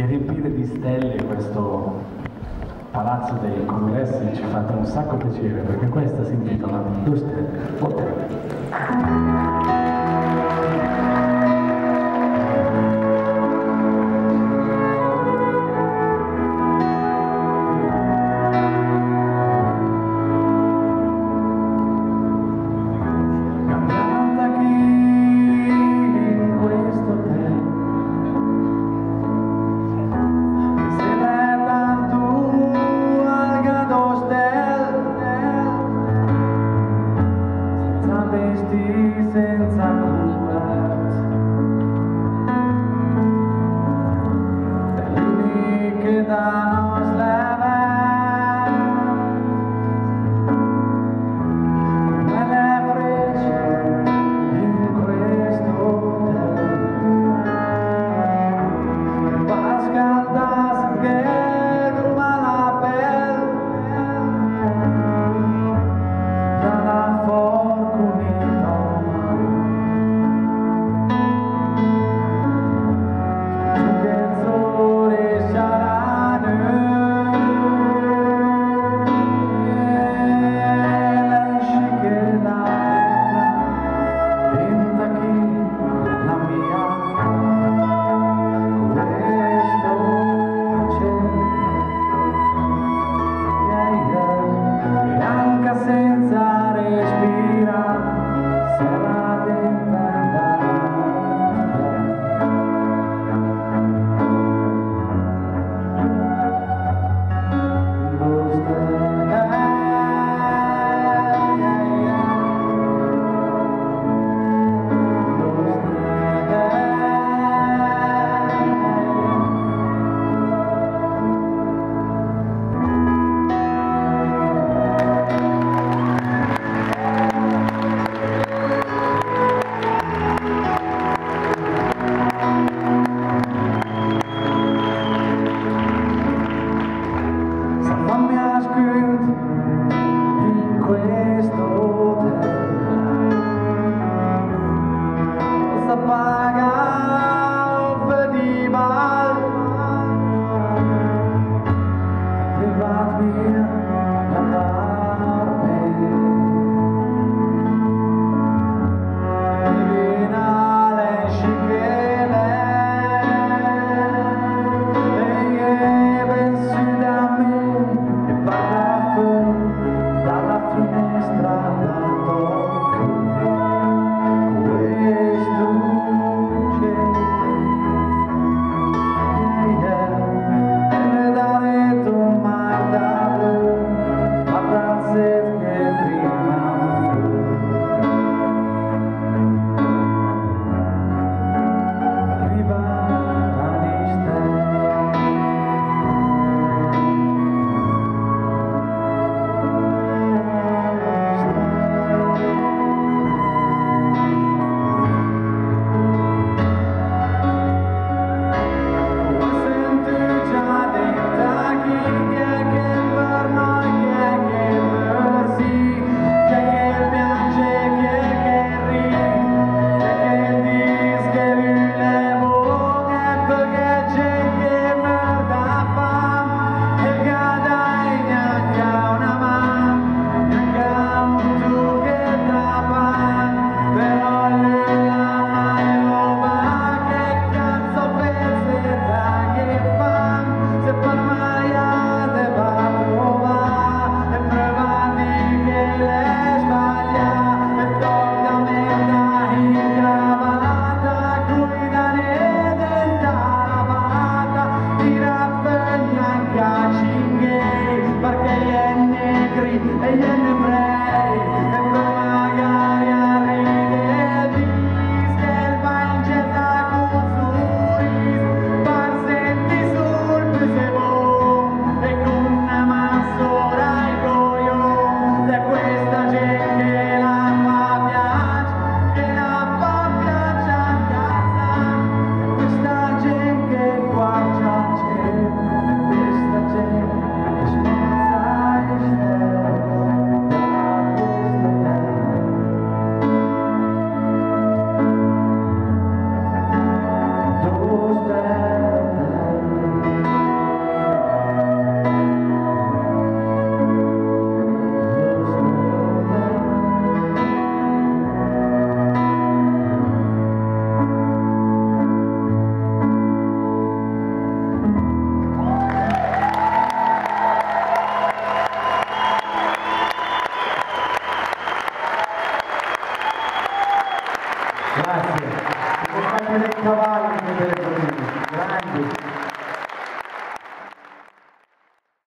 e riempire di stelle questo palazzo dei congressi ci fa un sacco piacere perché questa si intitola Due Stelle Hotel. since I brought me here. Grazie.